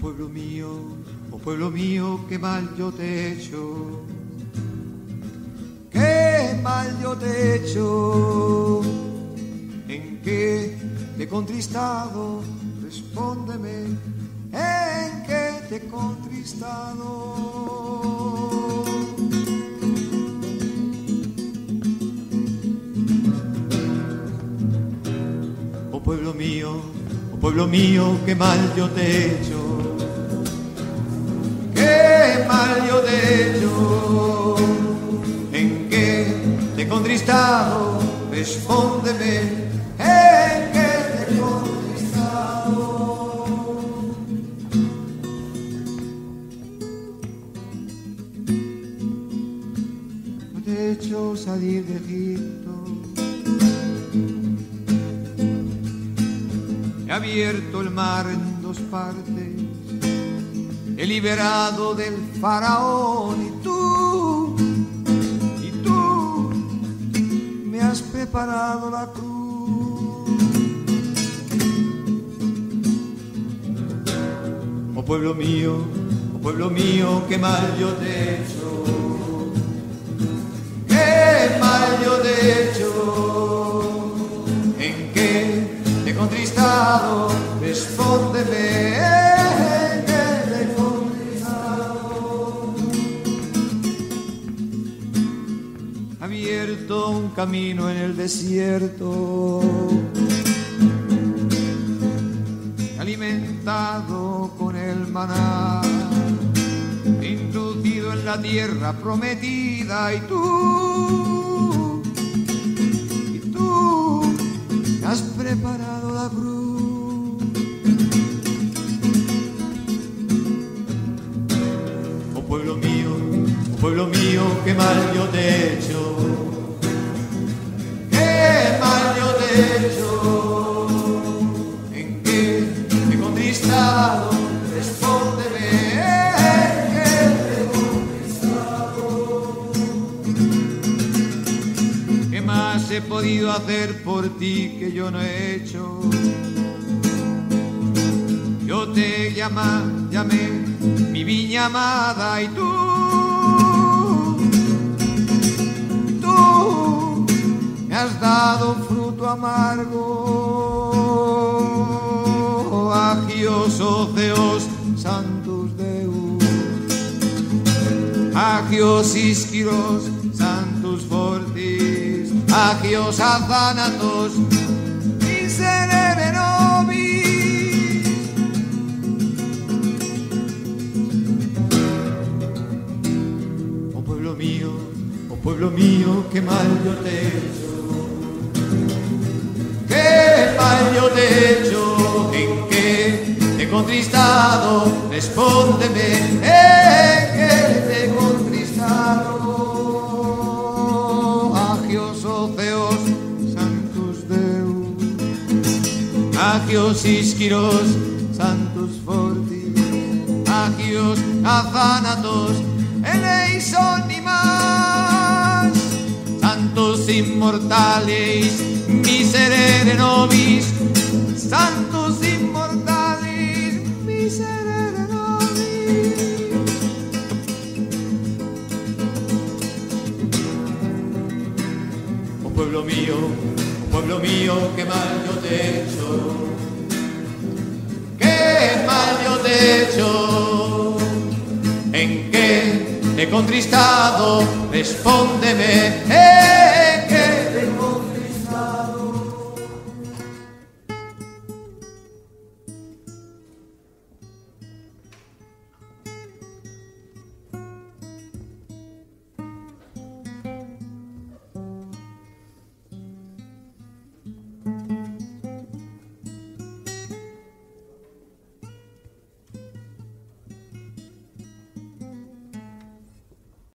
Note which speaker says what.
Speaker 1: pueblo mío, oh pueblo mío, qué mal yo te he hecho. Qué mal yo te he hecho. En qué te he contristado, respóndeme. En qué te he contristado. Oh pueblo mío, oh pueblo mío, qué mal yo te he hecho. Mal yo he hecho. En qué te he contristado, respóndeme. En qué te contristado. Te he hecho salir de Egipto. He abierto el mar en dos partes, he liberado del faraón y tú, y tú me has preparado la cruz. Oh pueblo mío, oh pueblo mío, qué mal yo te he hecho, qué mal yo te he hecho, en qué te he contristado, camino en el desierto, alimentado con el maná, introducido en la tierra prometida y tú, y tú me has preparado la cruz. Oh pueblo mío, oh pueblo mío, qué mal yo te he hecho. Hecho. En qué te he contristado, respóndeme. En qué te he contristado. ¿Qué más he podido hacer por ti que yo no he hecho? Yo te llama, llamé mi viña amada y tú, tú me has dado fruto amargo. Agios, oceos, santos Deus. Agios, isquiros, santos fortis. Agios, athanatos, miserere. Oh pueblo mío, oh pueblo mío, qué mal yo te he hecho. Qué mal yo te he hecho, en qué te he contristado, respóndeme, en qué te he contristado. Agios, oceos, santos Deus, agios, isquiros, santos fortis, agios, athanatos, eleison santos inmortales, miserere nobis, santos inmortales, miserere nobis. Oh pueblo mío, oh pueblo mío, qué mal yo te he hecho, qué mal yo te he hecho, en qué te he contristado, respóndeme.